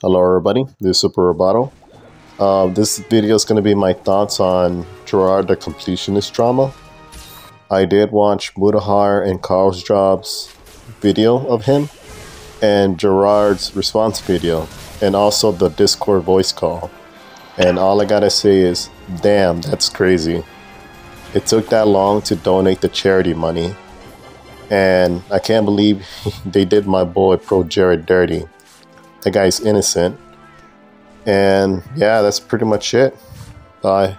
Hello everybody, this is Super Robato. Uh, this video is going to be my thoughts on Jirard the Completionist drama. I did watch Mutahar and Karl Jobst video of him, and Jirard's response video, and also the Discord voice call. And all I gotta say is, damn, that's crazy. It took that long to donate the charity money. And I can't believe they did my boy Pro Jared dirty. The guy's innocent. And yeah, that's pretty much it. Bye.